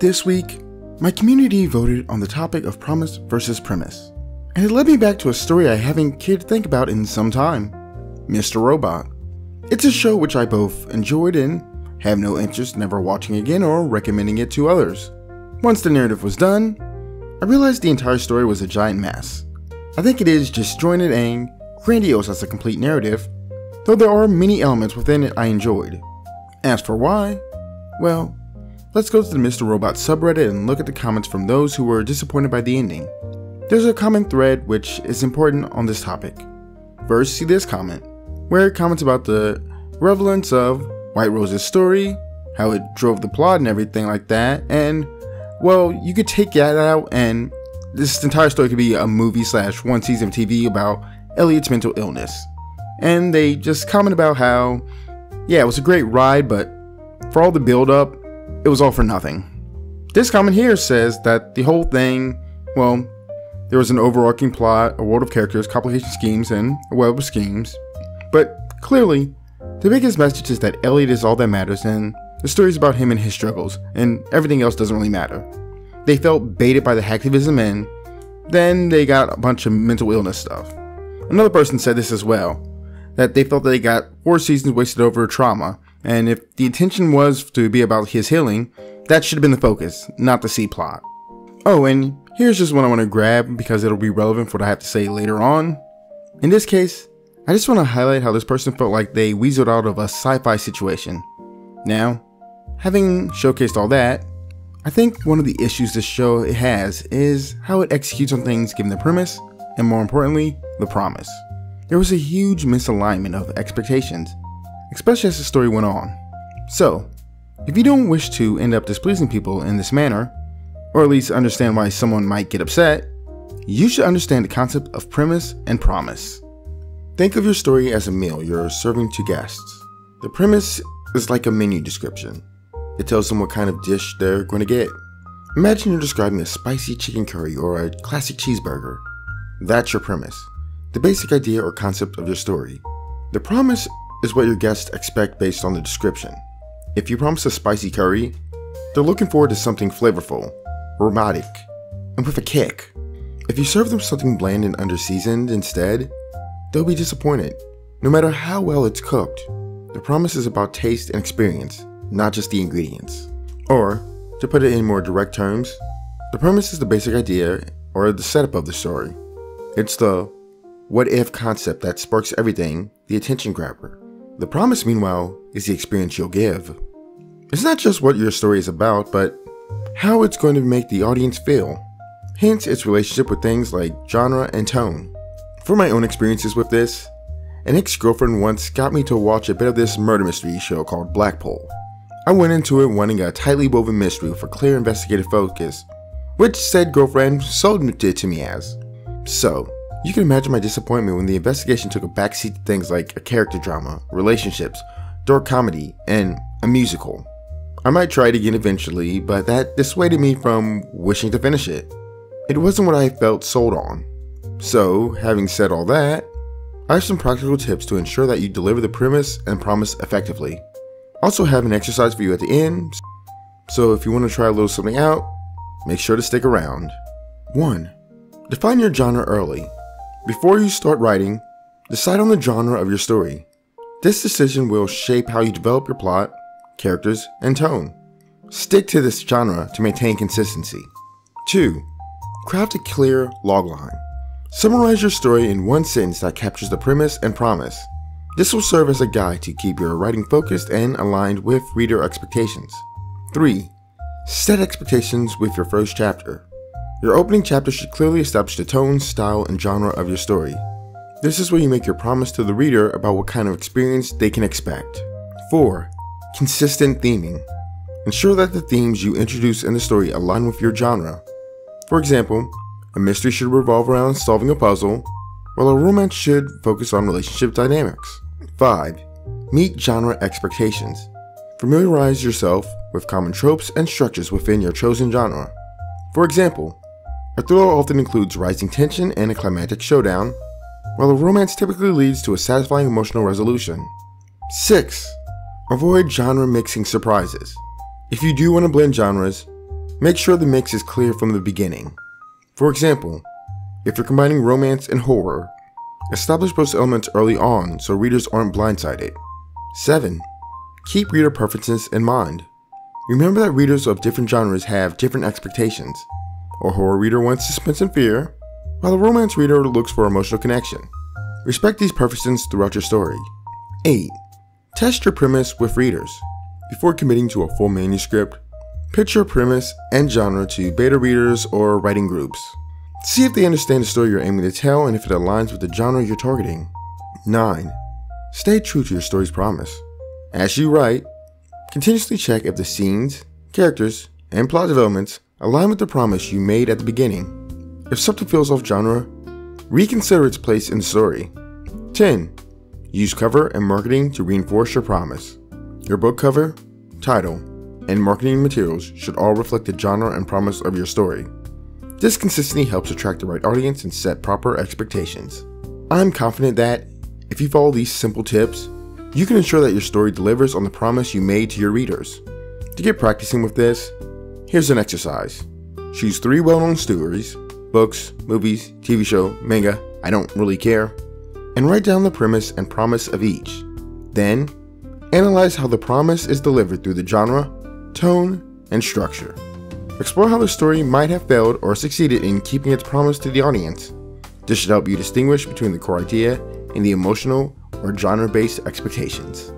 This week, my community voted on the topic of promise versus premise, and it led me back to a story I haven't cared to think about in some time Mr. Robot. It's a show which I both enjoyed and have no interest in ever watching again or recommending it to others. Once the narrative was done, I realized the entire story was a giant mess. I think it is disjointed and grandiose as a complete narrative, though there are many elements within it I enjoyed. As for why, well, let's go to the Mr. Robot subreddit and look at the comments from those who were disappointed by the ending. There's a common thread which is important on this topic. First, see this comment, where it comments about the relevance of White Rose's story, how it drove the plot and everything like that, and well, you could take that out and this entire story could be a movie slash one season of TV about Elliot's mental illness. And they just comment about how, yeah, it was a great ride, but for all the build up, it was all for nothing. This comment here says that the whole thing, well, there was an overarching plot, a world of characters, complication schemes, and a web of schemes. But clearly, the biggest message is that Elliot is all that matters, and the story is about him and his struggles, and everything else doesn't really matter. They felt baited by the hacktivism, and then they got a bunch of mental illness stuff. Another person said this as well that they felt that they got four seasons wasted over trauma, and if the intention was to be about his healing, that should have been the focus, not the C plot. Oh, and here's just one I want to grab because it'll be relevant for what I have to say later on. In this case, I just want to highlight how this person felt like they weaseled out of a sci fi situation. Now, having showcased all that, I think one of the issues this show has is how it executes on things given the premise, and more importantly, the promise. There was a huge misalignment of expectations, especially as the story went on. So, if you don't wish to end up displeasing people in this manner, or at least understand why someone might get upset, you should understand the concept of premise and promise. Think of your story as a meal you're serving to guests. The premise is like a menu description. It tells them what kind of dish they're going to get. Imagine you're describing a spicy chicken curry or a classic cheeseburger. That's your premise, the basic idea or concept of your story. The promise is what your guests expect based on the description. If you promise a spicy curry, they're looking forward to something flavorful, aromatic, and with a kick. If you serve them something bland and underseasoned instead, they'll be disappointed, no matter how well it's cooked. The promise is about taste and experience, not just the ingredients. Or, to put it in more direct terms, the premise is the basic idea or the setup of the story. It's the what if concept that sparks everything, the attention grabber. The promise, meanwhile, is the experience you'll give. It's not just what your story is about, but how it's going to make the audience feel. Hence, its relationship with things like genre and tone. For my own experiences with this, an ex girlfriend once got me to watch a bit of this murder mystery show called Blackpool. I went into it wanting a tightly woven mystery with a clear investigative focus, which said girlfriend sold it to me as. So, you can imagine my disappointment when the investigation took a backseat to things like a character drama, relationships, dark comedy, and a musical. I might try it again eventually, but that dissuaded me from wishing to finish it. It wasn't what I felt sold on. So, having said all that, I have some practical tips to ensure that you deliver the premise and promise effectively. Also have an exercise for you at the end, so if you want to try a little something out, make sure to stick around. 1. Define your genre early. Before you start writing, decide on the genre of your story. This decision will shape how you develop your plot, characters, and tone. Stick to this genre to maintain consistency. 2. Craft a clear logline. Summarize your story in one sentence that captures the premise and promise. This will serve as a guide to keep your writing focused and aligned with reader expectations. 3. Set expectations with your first chapter. Your opening chapter should clearly establish the tone, style, and genre of your story. This is where you make your promise to the reader about what kind of experience they can expect. 4. Consistent theming. Ensure that the themes you introduce in the story align with your genre. For example, a mystery should revolve around solving a puzzle, while a romance should focus on relationship dynamics. 5. Meet genre expectations. Familiarize yourself with common tropes and structures within your chosen genre. For example, a thriller often includes rising tension and a climactic showdown, while a romance typically leads to a satisfying emotional resolution. 6. Avoid genre mixing surprises. If you do want to blend genres, Make sure the mix is clear from the beginning. For example, if you're combining romance and horror, establish both elements early on so readers aren't blindsided. 7. Keep reader preferences in mind. Remember that readers of different genres have different expectations. A horror reader wants suspense and fear, while a romance reader looks for emotional connection. Respect these preferences throughout your story. 8. Test your premise with readers. Before committing to a full manuscript, pitch your premise and genre to beta readers or writing groups. See if they understand the story you're aiming to tell and if it aligns with the genre you're targeting. 9. Stay true to your story's promise. As you write, continuously check if the scenes, characters, and plot developments align with the promise you made at the beginning. If something feels off genre, reconsider its place in the story. 10. Use cover and marketing to reinforce your promise. Your book cover, title, and marketing materials should all reflect the genre and promise of your story. This consistency helps attract the right audience and set proper expectations. I'm confident that, if you follow these simple tips, you can ensure that your story delivers on the promise you made to your readers. To get practicing with this, here's an exercise. Choose three well known stories books, movies, TV show, manga, I don't really care and write down the premise and promise of each. Then, analyze how the promise is delivered through the genre, tone, and structure. Explore how the story might have failed or succeeded in keeping its promise to the audience. This should help you distinguish between the core idea and the emotional or genre based expectations.